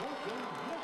Welcome.